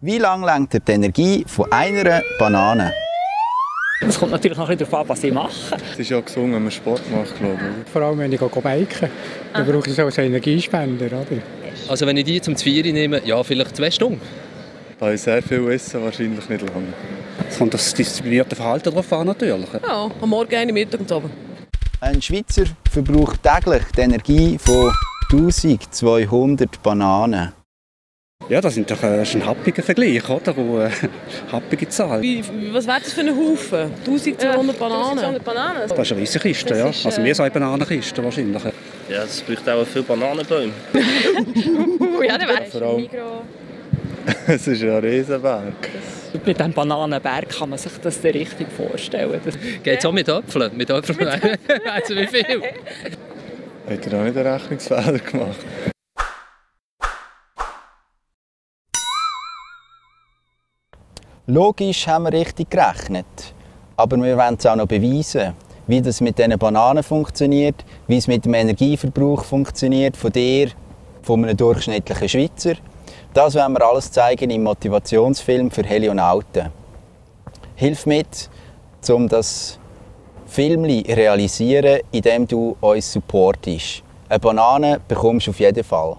Wie lange langt die Energie von einer Banane? Es kommt natürlich noch ein bisschen darauf an, was ich mache. Es ist ja gesund, wenn man Sport macht, glaube ich. Vor allem, wenn ich biken dann brauche ich so einen Energiespender. Oder? Also wenn ich die zum Zwiebeln nehme, ja, vielleicht zwei Stunden. Bei sehr viel Essen wahrscheinlich nicht lange. Es kommt das disziplinierte Verhalten darauf an, natürlich. Ja, am Morgen, eine Mittag und Abend. Ein Schweizer verbraucht täglich die Energie von 1200 Bananen. Ja, das, sind doch, äh, das ist ein happiger Vergleich, oder? Und, äh, happige Zahl. Wie, was wäre das für ein Haufen? 1200 Bananen? 1200 Bananen? Das ist eine riesige Kiste, ja. ist, Also äh, mehr so eine Bananenkiste wahrscheinlich. Ja, es braucht auch viele Bananenbäume. ja, der Vor allem- Es ist ein Riesenberg. Mit diesem Bananenberg kann man sich das dann richtig vorstellen. Das Geht so mit Äpfeln? Mit Äpfeln? also wie viel? Hat er auch nicht einen Rechnungsfehler gemacht? Logisch haben wir richtig gerechnet. Aber wir wollen es auch noch beweisen, wie das mit diesen Bananen funktioniert, wie es mit dem Energieverbrauch funktioniert, von dir, von einem durchschnittlichen Schweizer. Das wollen wir alles zeigen im Motivationsfilm für Helionauten. Hilf mit, um das Film zu realisieren, indem du uns supportest. Eine Banane bekommst du auf jeden Fall.